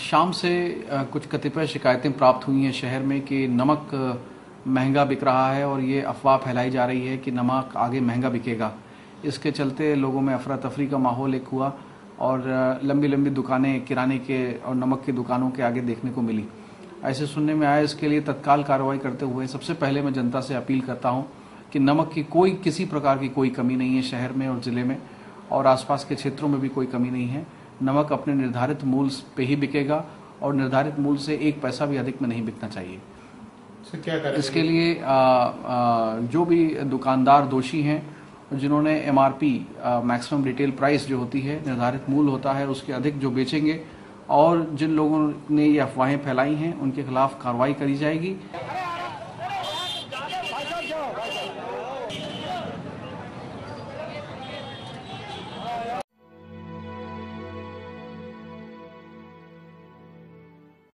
शाम से कुछ कतिपय शिकायतें प्राप्त हुई हैं शहर में कि नमक महँगा बिक रहा है और ये अफवाह फैलाई जा रही है कि नमक आगे महँगा बिकेगा। इसके चलते लोगों में अफरा तफरी का माहौल एक हुआ और लंबी लंबी दुकानें, किराने के और नमक की दुकानों के आगे देखने को मिली। ऐसे सुनने में आया, इसके लिए तत्काल कार्रवाई करते हुए सबसे पहले मैं जनता से अपील करता हूँ कि नमक की कोई किसी प्रकार की कोई कमी नहीं है शहर में और ज़िले में और आसपास के क्षेत्रों में भी कोई कमी नहीं है। नमक अपने निर्धारित मूल्य पे ही बिकेगा और निर्धारित मूल्य से एक पैसा भी अधिक में नहीं बिकना चाहिए। क्या इसके लिए आ, आ, जो भी दुकानदार दोषी हैं जिन्होंने M R P maximum retail price जो होती है निर्धारित मूल्य होता है उसके अधिक जो बेचेंगे और जिन लोगों ने ये अफवाहें फैलाई हैं उनके खिलाफ कार्रवाई करी जाएगी।